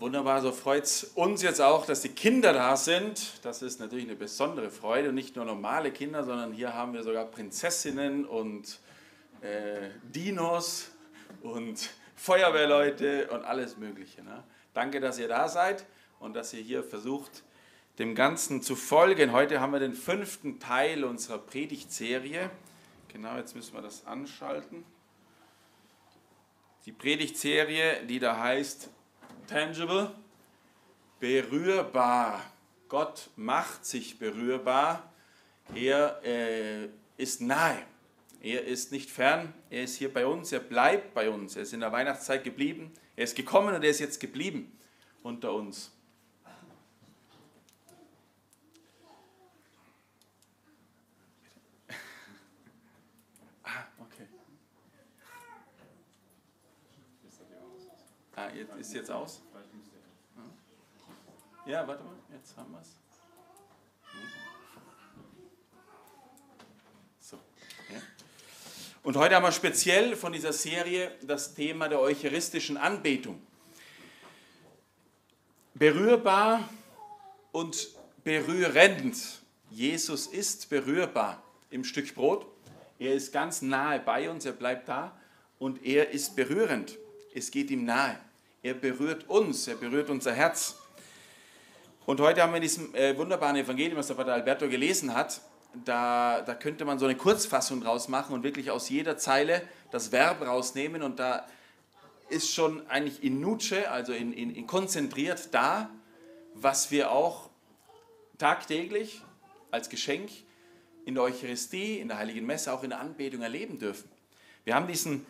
Wunderbar, so freut es uns jetzt auch, dass die Kinder da sind. Das ist natürlich eine besondere Freude und nicht nur normale Kinder, sondern hier haben wir sogar Prinzessinnen und äh, Dinos und Feuerwehrleute und alles Mögliche. Ne? Danke, dass ihr da seid und dass ihr hier versucht, dem Ganzen zu folgen. Heute haben wir den fünften Teil unserer Predigtserie. Genau, jetzt müssen wir das anschalten. Die Predigtserie, die da heißt tangible, berührbar. Gott macht sich berührbar. Er äh, ist nahe. Er ist nicht fern. Er ist hier bei uns. Er bleibt bei uns. Er ist in der Weihnachtszeit geblieben. Er ist gekommen und er ist jetzt geblieben unter uns. Ah, okay. Ah, ist jetzt aus? Ja, warte mal, jetzt haben wir es. So. Ja. Und heute haben wir speziell von dieser Serie das Thema der eucharistischen Anbetung. Berührbar und berührend. Jesus ist berührbar im Stück Brot. Er ist ganz nahe bei uns, er bleibt da und er ist berührend. Es geht ihm nahe. Er berührt uns, er berührt unser Herz. Und heute haben wir in diesem äh, wunderbaren Evangelium, was der Vater Alberto gelesen hat, da, da könnte man so eine Kurzfassung draus machen und wirklich aus jeder Zeile das Verb rausnehmen und da ist schon eigentlich in Nuce, also in, in, in konzentriert da, was wir auch tagtäglich als Geschenk in der Eucharistie, in der Heiligen Messe, auch in der Anbetung erleben dürfen. Wir haben diesen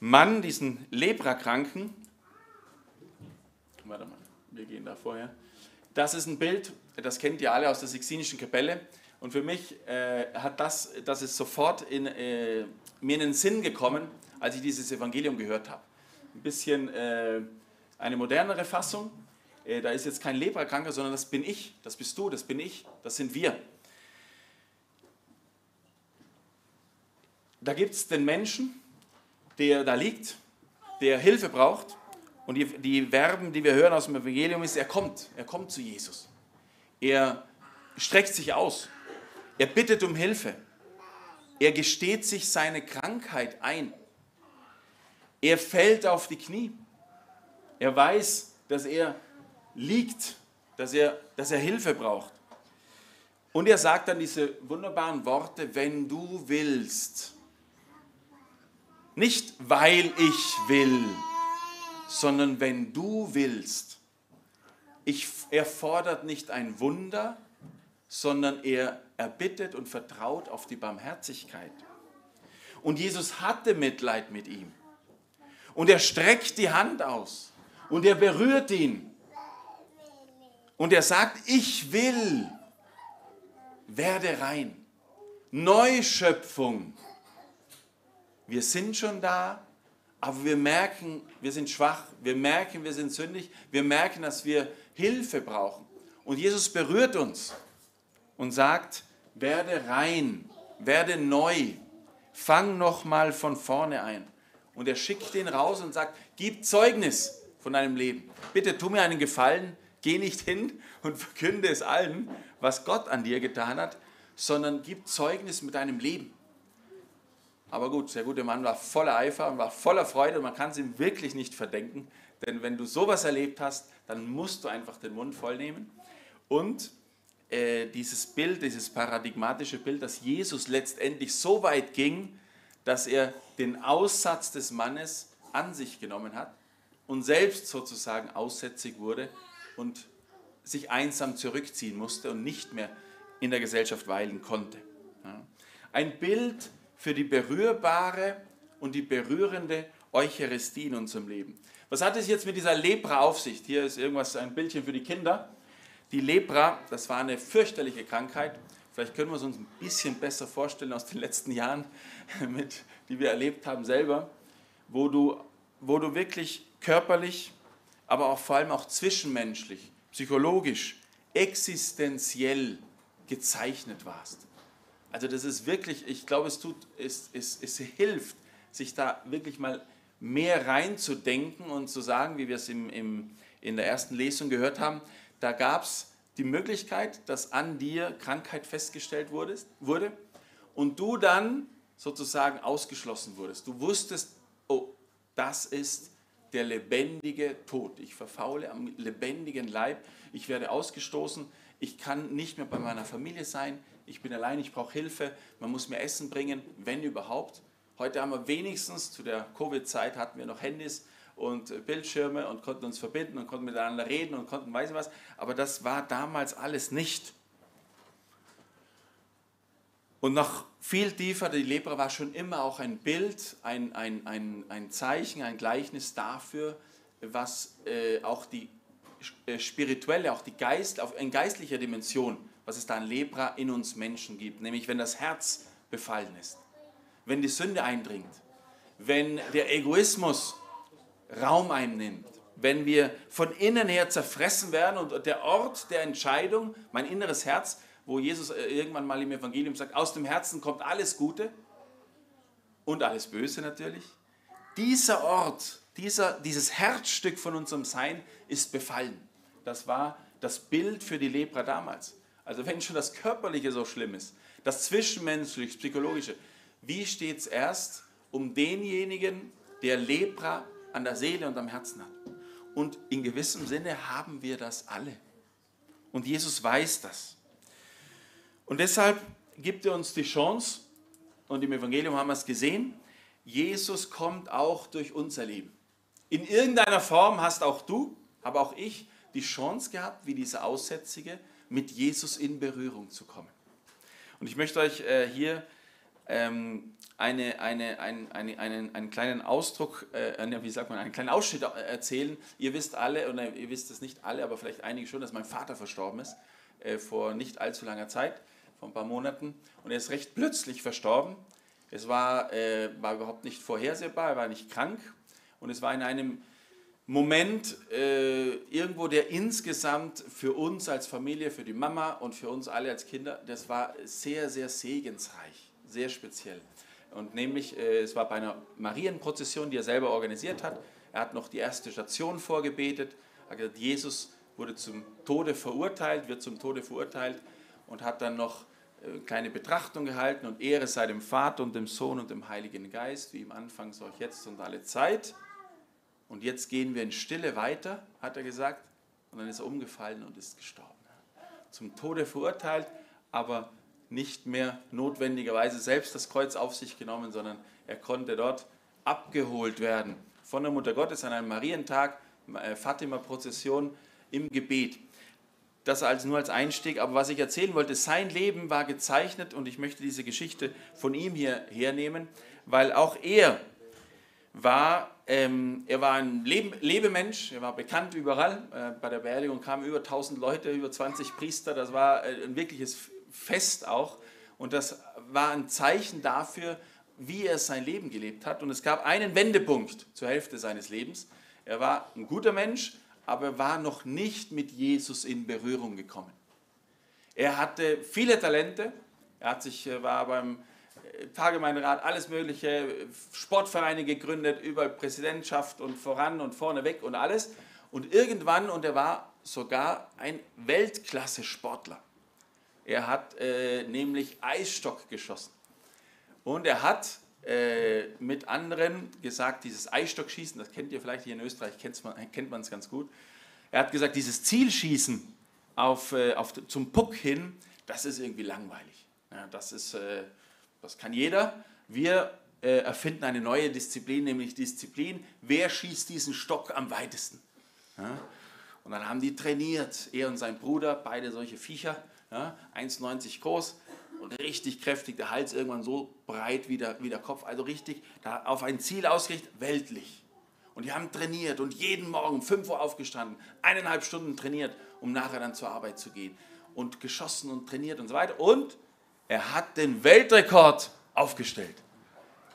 Mann, diesen Leprakranken, warte mal, wir gehen da vorher, das ist ein Bild, das kennt ihr alle aus der Sixtinischen Kapelle. Und für mich äh, hat das, das ist sofort in, äh, mir in den Sinn gekommen, als ich dieses Evangelium gehört habe. Ein bisschen äh, eine modernere Fassung. Äh, da ist jetzt kein Leprakranker, sondern das bin ich, das bist du, das bin ich, das sind wir. Da gibt es den Menschen, der da liegt, der Hilfe braucht und die, die Verben, die wir hören aus dem Evangelium, ist, er kommt, er kommt zu Jesus. Er streckt sich aus. Er bittet um Hilfe. Er gesteht sich seine Krankheit ein. Er fällt auf die Knie. Er weiß, dass er liegt, dass er, dass er Hilfe braucht. Und er sagt dann diese wunderbaren Worte, wenn du willst. Nicht weil ich will, sondern wenn du willst. Ich, er fordert nicht ein Wunder, sondern er erbittet und vertraut auf die Barmherzigkeit. Und Jesus hatte Mitleid mit ihm. Und er streckt die Hand aus und er berührt ihn. Und er sagt, ich will, werde rein. Neuschöpfung. Wir sind schon da, aber wir merken, wir sind schwach, wir merken, wir sind sündig, wir merken, dass wir Hilfe brauchen. Und Jesus berührt uns und sagt, werde rein, werde neu, fang nochmal von vorne ein. Und er schickt den raus und sagt, gib Zeugnis von deinem Leben. Bitte tu mir einen Gefallen, geh nicht hin und verkünde es allen, was Gott an dir getan hat, sondern gib Zeugnis mit deinem Leben. Aber gut, der gute Mann war voller Eifer und war voller Freude und man kann es ihm wirklich nicht verdenken, denn wenn du sowas erlebt hast, dann musst du einfach den Mund voll nehmen. Und äh, dieses Bild, dieses paradigmatische Bild, dass Jesus letztendlich so weit ging, dass er den Aussatz des Mannes an sich genommen hat und selbst sozusagen aussätzig wurde und sich einsam zurückziehen musste und nicht mehr in der Gesellschaft weilen konnte. Ein Bild, für die berührbare und die berührende Eucharistie in unserem Leben. Was hat es jetzt mit dieser Lepra auf sich? Hier ist irgendwas, ein Bildchen für die Kinder. Die Lepra, das war eine fürchterliche Krankheit. Vielleicht können wir es uns ein bisschen besser vorstellen aus den letzten Jahren, mit, die wir erlebt haben selber, wo du, wo du wirklich körperlich, aber auch vor allem auch zwischenmenschlich, psychologisch, existenziell gezeichnet warst. Also das ist wirklich, ich glaube, es, tut, es, es, es hilft, sich da wirklich mal mehr reinzudenken und zu sagen, wie wir es im, im, in der ersten Lesung gehört haben, da gab es die Möglichkeit, dass an dir Krankheit festgestellt wurde, wurde und du dann sozusagen ausgeschlossen wurdest. Du wusstest, oh, das ist der lebendige Tod. Ich verfaule am lebendigen Leib. Ich werde ausgestoßen. Ich kann nicht mehr bei meiner Familie sein. Ich bin allein. Ich brauche Hilfe. Man muss mir Essen bringen, wenn überhaupt. Heute haben wir wenigstens, zu der Covid-Zeit hatten wir noch Handys und Bildschirme und konnten uns verbinden und konnten miteinander reden und konnten weiß was. Aber das war damals alles nicht. Und noch viel tiefer, die Lepra war schon immer auch ein Bild, ein, ein, ein, ein Zeichen, ein Gleichnis dafür, was äh, auch die äh, spirituelle, auch die Geist, auf in geistlicher Dimension, was es da an Lepra in uns Menschen gibt. Nämlich wenn das Herz befallen ist, wenn die Sünde eindringt, wenn der Egoismus Raum einnimmt, wenn wir von innen her zerfressen werden und der Ort der Entscheidung, mein inneres Herz, wo Jesus äh, irgendwann mal im Evangelium sagt, aus dem Herzen kommt alles Gute und alles Böse natürlich. Dieser Ort, dieser, dieses Herzstück von unserem Sein ist befallen. Das war das Bild für die Lepra damals. Also wenn schon das Körperliche so schlimm ist, das Zwischenmenschliche, Psychologische, wie steht es erst um denjenigen, der Lepra an der Seele und am Herzen hat? Und in gewissem Sinne haben wir das alle. Und Jesus weiß das. Und deshalb gibt er uns die Chance, und im Evangelium haben wir es gesehen, Jesus kommt auch durch unser Leben. In irgendeiner Form hast auch du, aber auch ich, die Chance gehabt, wie diese Aussätzige, mit Jesus in Berührung zu kommen. Und ich möchte euch äh, hier ähm, eine, eine, ein, eine, einen, einen kleinen Ausdruck, äh, wie sagt man, einen kleinen Ausschnitt erzählen. Ihr wisst alle, oder ihr wisst es nicht alle, aber vielleicht einige schon, dass mein Vater verstorben ist, äh, vor nicht allzu langer Zeit vor ein paar Monaten und er ist recht plötzlich verstorben. Es war, äh, war überhaupt nicht vorhersehbar, er war nicht krank und es war in einem Moment äh, irgendwo, der insgesamt für uns als Familie, für die Mama und für uns alle als Kinder, das war sehr, sehr segensreich, sehr speziell. Und nämlich, äh, es war bei einer Marienprozession, die er selber organisiert hat. Er hat noch die erste Station vorgebetet. Hat gesagt, Jesus wurde zum Tode verurteilt, wird zum Tode verurteilt und hat dann noch äh, kleine Betrachtung gehalten und Ehre sei dem Vater und dem Sohn und dem Heiligen Geist, wie im Anfang, so auch jetzt und alle Zeit. Und jetzt gehen wir in Stille weiter, hat er gesagt. Und dann ist er umgefallen und ist gestorben. Zum Tode verurteilt, aber nicht mehr notwendigerweise selbst das Kreuz auf sich genommen, sondern er konnte dort abgeholt werden von der Mutter Gottes an einem Marientag, äh, Fatima-Prozession im Gebet. Das als nur als Einstieg. Aber was ich erzählen wollte, sein Leben war gezeichnet und ich möchte diese Geschichte von ihm hier hernehmen, weil auch er war, ähm, er war ein Lebe Lebemensch, er war bekannt überall. Äh, bei der Beerdigung kamen über 1000 Leute, über 20 Priester. Das war äh, ein wirkliches Fest auch. Und das war ein Zeichen dafür, wie er sein Leben gelebt hat. Und es gab einen Wendepunkt zur Hälfte seines Lebens. Er war ein guter Mensch, aber war noch nicht mit Jesus in Berührung gekommen. Er hatte viele Talente, er hat sich, äh, war beim Tagemeinderat alles mögliche, Sportvereine gegründet, über Präsidentschaft und voran und vorne weg und alles. Und irgendwann, und er war sogar ein Weltklasse-Sportler. Er hat äh, nämlich Eisstock geschossen. Und er hat äh, mit anderen gesagt, dieses Eisstockschießen, das kennt ihr vielleicht hier in Österreich, kennt man es ganz gut. Er hat gesagt, dieses Zielschießen auf, äh, auf, zum Puck hin, das ist irgendwie langweilig. Ja, das, ist, äh, das kann jeder. Wir äh, erfinden eine neue Disziplin, nämlich Disziplin, wer schießt diesen Stock am weitesten? Ja? Und dann haben die trainiert, er und sein Bruder, beide solche Viecher, ja, 1,90 groß, und richtig kräftig, der Hals irgendwann so breit wie der, wie der Kopf, also richtig da auf ein Ziel ausgerichtet, weltlich. Und die haben trainiert und jeden Morgen 5 Uhr aufgestanden, eineinhalb Stunden trainiert, um nachher dann zur Arbeit zu gehen. Und geschossen und trainiert und so weiter. Und er hat den Weltrekord aufgestellt.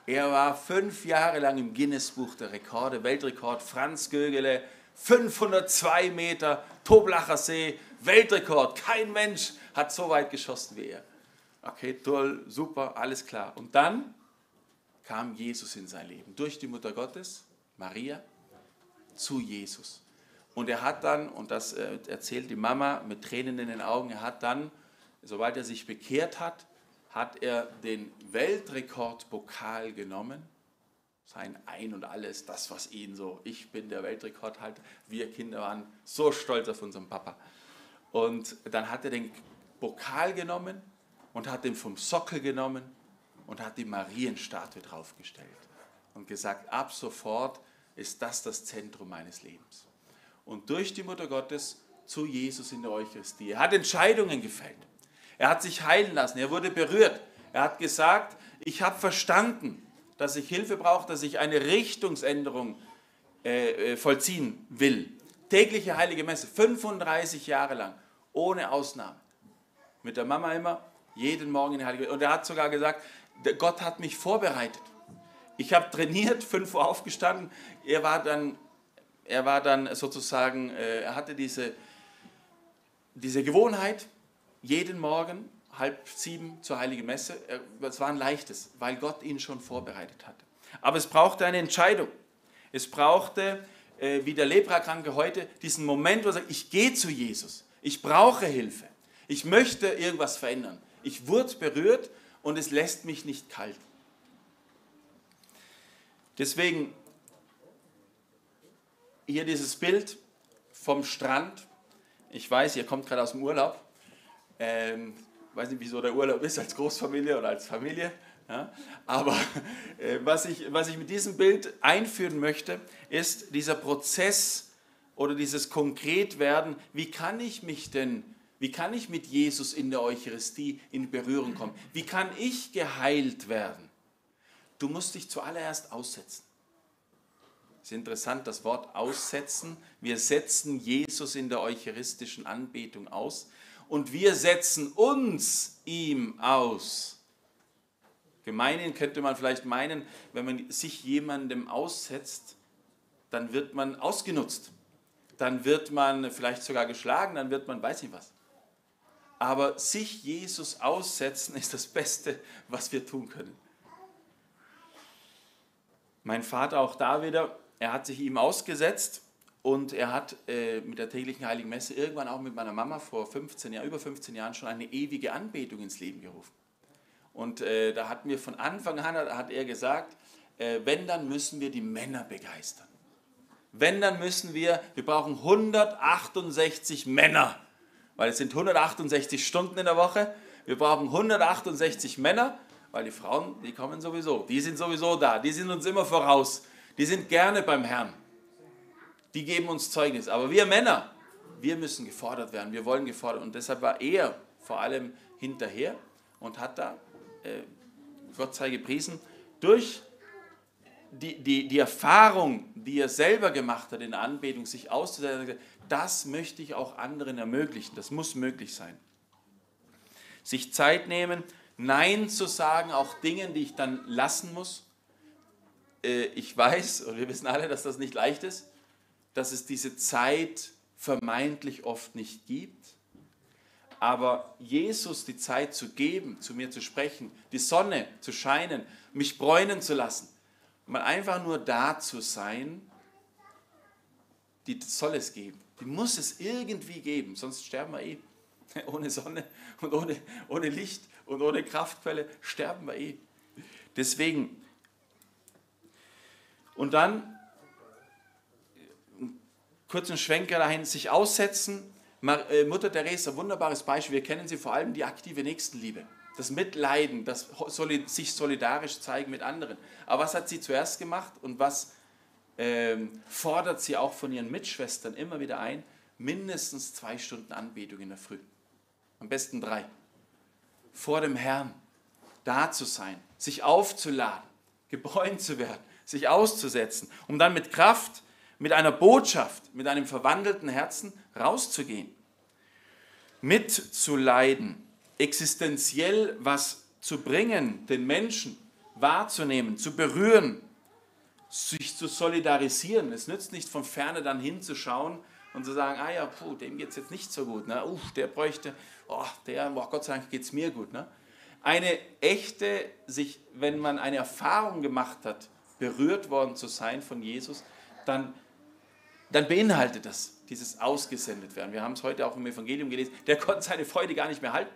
Er war fünf Jahre lang im Guinness-Buch der Rekorde, Weltrekord, Franz Gögele, 502 Meter, Toblacher See, Weltrekord. Kein Mensch hat so weit geschossen wie er. Okay, toll, super, alles klar. Und dann kam Jesus in sein Leben durch die Mutter Gottes Maria, zu Jesus. Und er hat dann, und das äh, erzählt die Mama mit Tränen in den Augen, er hat dann, sobald er sich bekehrt hat, hat er den Weltrekordpokal genommen, sein Ein und alles, das, was ihn so, ich bin der Weltrekordhalter, wir Kinder waren so stolz auf unseren Papa. Und dann hat er den Pokal genommen und hat ihn vom Sockel genommen und hat die Marienstatue draufgestellt und gesagt, ab sofort ist das das Zentrum meines Lebens. Und durch die Mutter Gottes zu Jesus in der Eucharistie. Er hat Entscheidungen gefällt. Er hat sich heilen lassen. Er wurde berührt. Er hat gesagt, ich habe verstanden, dass ich Hilfe brauche, dass ich eine Richtungsänderung äh, äh vollziehen will. Tägliche heilige Messe, 35 Jahre lang, ohne Ausnahme. Mit der Mama immer, jeden Morgen in die heilige Messe. Und er hat sogar gesagt, Gott hat mich vorbereitet. Ich habe trainiert, 5 Uhr aufgestanden. Er war dann, er war dann sozusagen, äh, er hatte diese, diese Gewohnheit, jeden Morgen halb sieben zur Heiligen Messe. Es war ein leichtes, weil Gott ihn schon vorbereitet hatte. Aber es brauchte eine Entscheidung. Es brauchte, äh, wie der Leprakranke heute, diesen Moment, wo er sagt, ich gehe zu Jesus. Ich brauche Hilfe. Ich möchte irgendwas verändern. Ich wurde berührt und es lässt mich nicht kalt. Deswegen hier dieses Bild vom Strand. Ich weiß, ihr kommt gerade aus dem Urlaub. Ähm, weiß nicht, wieso der Urlaub ist, als Großfamilie oder als Familie. Ja? Aber äh, was, ich, was ich mit diesem Bild einführen möchte, ist dieser Prozess oder dieses Konkretwerden. Wie kann ich mich denn, wie kann ich mit Jesus in der Eucharistie in Berührung kommen? Wie kann ich geheilt werden? Du musst dich zuallererst aussetzen. Es ist interessant, das Wort aussetzen. Wir setzen Jesus in der eucharistischen Anbetung aus und wir setzen uns ihm aus. Gemeinhin könnte man vielleicht meinen, wenn man sich jemandem aussetzt, dann wird man ausgenutzt. Dann wird man vielleicht sogar geschlagen, dann wird man weiß nicht was. Aber sich Jesus aussetzen ist das Beste, was wir tun können. Mein Vater auch da wieder, er hat sich ihm ausgesetzt und er hat äh, mit der täglichen Heiligen Messe irgendwann auch mit meiner Mama vor 15 Jahren, über 15 Jahren schon eine ewige Anbetung ins Leben gerufen. Und äh, da hat mir von Anfang an, hat er gesagt, äh, wenn, dann müssen wir die Männer begeistern. Wenn, dann müssen wir, wir brauchen 168 Männer, weil es sind 168 Stunden in der Woche. Wir brauchen 168 Männer, weil die Frauen, die kommen sowieso, die sind sowieso da, die sind uns immer voraus die sind gerne beim Herrn. Die geben uns Zeugnis. Aber wir Männer, wir müssen gefordert werden. Wir wollen gefordert. Und deshalb war er vor allem hinterher und hat da, äh, Gott sei gepriesen, durch die, die, die Erfahrung, die er selber gemacht hat in der Anbetung, sich auszusetzen, das möchte ich auch anderen ermöglichen. Das muss möglich sein. Sich Zeit nehmen, Nein zu sagen, auch Dingen, die ich dann lassen muss äh, ich weiß, und wir wissen alle, dass das nicht leicht ist, dass es diese Zeit vermeintlich oft nicht gibt. Aber Jesus die Zeit zu geben, zu mir zu sprechen, die Sonne zu scheinen, mich bräunen zu lassen, mal einfach nur da zu sein, die soll es geben. Die muss es irgendwie geben, sonst sterben wir eh. Ohne Sonne und ohne, ohne Licht und ohne Kraftquelle sterben wir eh. Deswegen und dann kurzen Schwenker dahin, sich aussetzen. Äh, Mutter Teresa, wunderbares Beispiel. Wir kennen sie vor allem die aktive Nächstenliebe. Das Mitleiden, das sich solidarisch zeigen mit anderen. Aber was hat sie zuerst gemacht und was ähm, fordert sie auch von ihren Mitschwestern immer wieder ein? Mindestens zwei Stunden Anbetung in der Früh. Am besten drei. Vor dem Herrn da zu sein, sich aufzuladen, gebräunt zu werden, sich auszusetzen, um dann mit Kraft, mit einer Botschaft, mit einem verwandelten Herzen rauszugehen, mitzuleiden, existenziell was zu bringen, den Menschen wahrzunehmen, zu berühren, sich zu solidarisieren. Es nützt nicht von ferne dann hinzuschauen und zu sagen, ah ja, puh, dem geht es jetzt nicht so gut. Ne? Uh, der bräuchte, oh, der, oh, Gott sei Dank geht es mir gut. Ne? Eine echte, sich, wenn man eine Erfahrung gemacht hat, berührt worden zu sein von Jesus, dann, dann beinhaltet das dieses ausgesendet werden. Wir haben es heute auch im Evangelium gelesen. Der konnte seine Freude gar nicht mehr halten.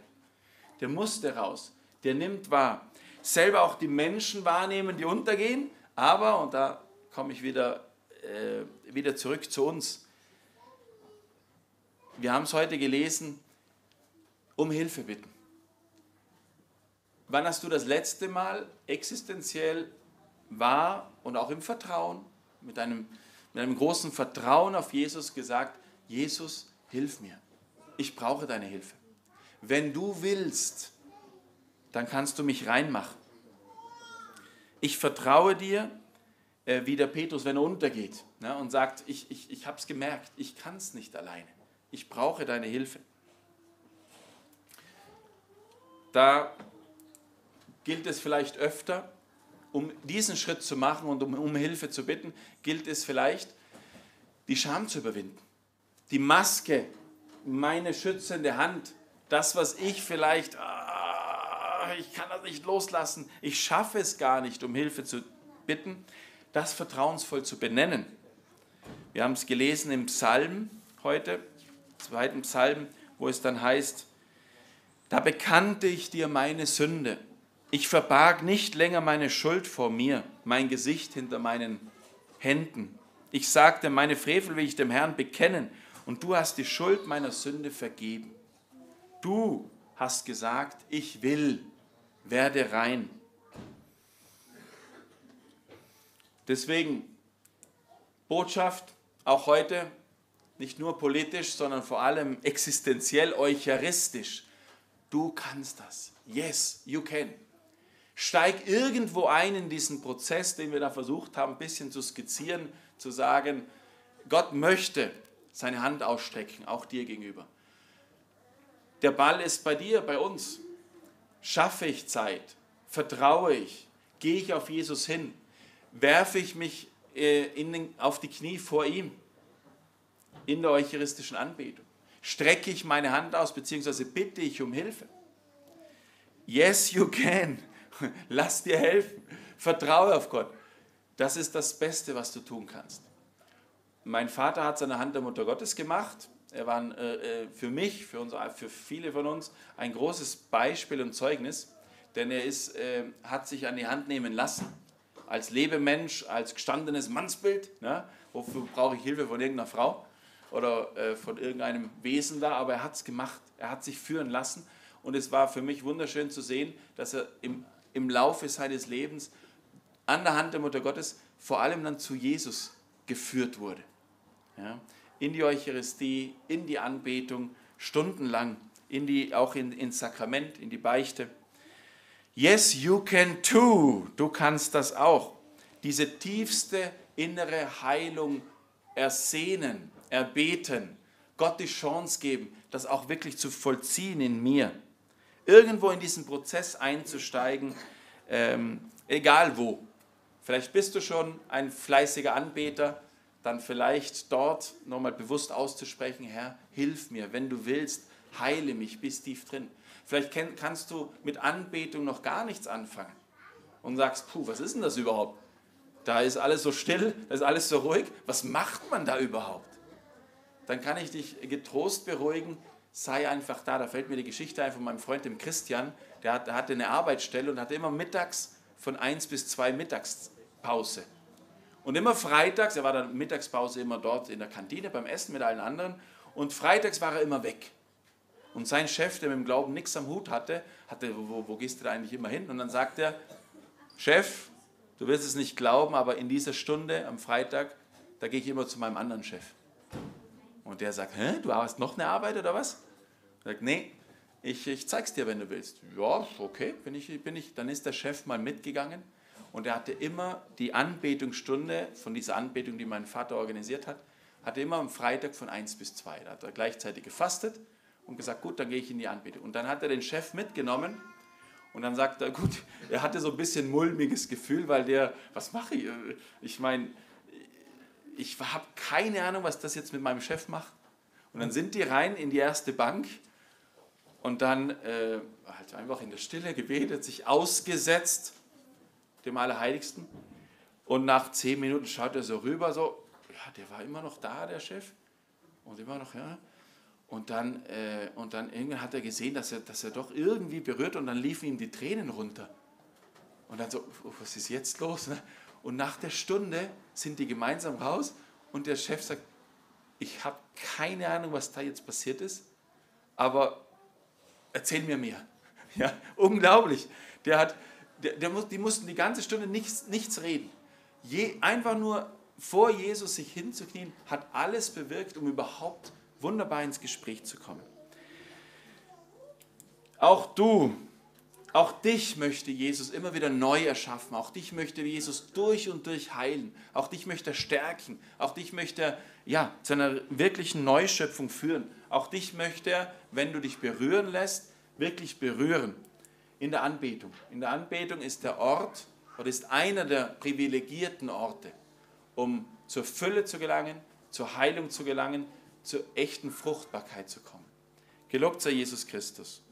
Der musste raus. Der nimmt wahr. Selber auch die Menschen wahrnehmen, die untergehen. Aber, und da komme ich wieder, äh, wieder zurück zu uns. Wir haben es heute gelesen, um Hilfe bitten. Wann hast du das letzte Mal existenziell wahr und auch im Vertrauen, mit einem, mit einem großen Vertrauen auf Jesus gesagt, Jesus, hilf mir. Ich brauche deine Hilfe. Wenn du willst, dann kannst du mich reinmachen. Ich vertraue dir, äh, wie der Petrus, wenn er untergeht ne, und sagt, ich, ich, ich habe es gemerkt, ich kann es nicht alleine. Ich brauche deine Hilfe. Da gilt es vielleicht öfter, um diesen Schritt zu machen und um, um Hilfe zu bitten, gilt es vielleicht, die Scham zu überwinden. Die Maske, meine schützende Hand, das, was ich vielleicht, ah, ich kann das nicht loslassen, ich schaffe es gar nicht, um Hilfe zu bitten, das vertrauensvoll zu benennen. Wir haben es gelesen im Psalm heute, zweiten Psalm, wo es dann heißt, da bekannte ich dir meine Sünde ich verbarg nicht länger meine Schuld vor mir, mein Gesicht hinter meinen Händen. Ich sagte, meine Frevel will ich dem Herrn bekennen und du hast die Schuld meiner Sünde vergeben. Du hast gesagt, ich will, werde rein. Deswegen Botschaft auch heute, nicht nur politisch, sondern vor allem existenziell eucharistisch. Du kannst das. Yes, you can. Steig irgendwo ein in diesen Prozess, den wir da versucht haben, ein bisschen zu skizzieren, zu sagen, Gott möchte seine Hand ausstrecken, auch dir gegenüber. Der Ball ist bei dir, bei uns. Schaffe ich Zeit? Vertraue ich? Gehe ich auf Jesus hin? Werfe ich mich äh, den, auf die Knie vor ihm in der eucharistischen Anbetung? Strecke ich meine Hand aus, beziehungsweise bitte ich um Hilfe? Yes, you can. Lass dir helfen. Vertraue auf Gott. Das ist das Beste, was du tun kannst. Mein Vater hat seine Hand der Mutter Gottes gemacht. Er war äh, äh, für mich, für, uns, für viele von uns ein großes Beispiel und Zeugnis, denn er ist, äh, hat sich an die Hand nehmen lassen. Als Lebemensch, als gestandenes Mannsbild. Ne? Wofür brauche ich Hilfe von irgendeiner Frau oder äh, von irgendeinem Wesen da? Aber er hat es gemacht. Er hat sich führen lassen. Und es war für mich wunderschön zu sehen, dass er im im Laufe seines Lebens an der Hand der Mutter Gottes vor allem dann zu Jesus geführt wurde. Ja, in die Eucharistie, in die Anbetung, stundenlang, in die, auch in, ins Sakrament, in die Beichte. Yes, you can too. Du kannst das auch. Diese tiefste innere Heilung ersehnen, erbeten, Gott die Chance geben, das auch wirklich zu vollziehen in mir irgendwo in diesen Prozess einzusteigen, ähm, egal wo. Vielleicht bist du schon ein fleißiger Anbeter, dann vielleicht dort nochmal bewusst auszusprechen, Herr, hilf mir, wenn du willst, heile mich bis tief drin. Vielleicht kannst du mit Anbetung noch gar nichts anfangen und sagst, puh, was ist denn das überhaupt? Da ist alles so still, da ist alles so ruhig. Was macht man da überhaupt? Dann kann ich dich getrost beruhigen, sei einfach da. Da fällt mir die Geschichte ein von meinem Freund, dem Christian. Der, hat, der hatte eine Arbeitsstelle und hatte immer mittags von 1 bis 2 Mittagspause. Und immer freitags, er war dann Mittagspause immer dort in der Kantine beim Essen mit allen anderen. Und freitags war er immer weg. Und sein Chef, der mit dem Glauben nichts am Hut hatte, hatte, wo, wo gehst du da eigentlich immer hin? Und dann sagt er, Chef, du wirst es nicht glauben, aber in dieser Stunde am Freitag, da gehe ich immer zu meinem anderen Chef. Und der sagt, hä, du hast noch eine Arbeit oder was? Er sagt, nee, ich, ich zeig's dir, wenn du willst. Ja, okay, bin ich, bin ich. Dann ist der Chef mal mitgegangen und er hatte immer die Anbetungsstunde von dieser Anbetung, die mein Vater organisiert hat, hatte immer am Freitag von 1 bis 2. Da hat er gleichzeitig gefastet und gesagt, gut, dann gehe ich in die Anbetung. Und dann hat er den Chef mitgenommen und dann sagt er, gut, er hatte so ein bisschen mulmiges Gefühl, weil der, was mache ich? Ich meine, ich habe keine Ahnung, was das jetzt mit meinem Chef macht. Und dann sind die rein in die erste Bank und dann äh, halt einfach in der Stille gebetet, sich ausgesetzt dem Allerheiligsten. Und nach zehn Minuten schaut er so rüber, so, ja, der war immer noch da, der Chef. Und immer noch, ja. Und dann, äh, und dann irgendwann hat er gesehen, dass er, dass er doch irgendwie berührt und dann liefen ihm die Tränen runter. Und dann so, was ist jetzt los? Ne? Und nach der Stunde sind die gemeinsam raus und der Chef sagt, ich habe keine Ahnung, was da jetzt passiert ist, aber erzähl mir mehr. Ja, unglaublich. Der hat, der, der, die mussten die ganze Stunde nichts, nichts reden. Je, einfach nur vor Jesus sich hinzuknien, hat alles bewirkt, um überhaupt wunderbar ins Gespräch zu kommen. Auch du auch dich möchte Jesus immer wieder neu erschaffen. Auch dich möchte Jesus durch und durch heilen. Auch dich möchte er stärken. Auch dich möchte er ja, zu einer wirklichen Neuschöpfung führen. Auch dich möchte er, wenn du dich berühren lässt, wirklich berühren. In der Anbetung. In der Anbetung ist der Ort oder ist einer der privilegierten Orte, um zur Fülle zu gelangen, zur Heilung zu gelangen, zur echten Fruchtbarkeit zu kommen. Gelobt sei Jesus Christus.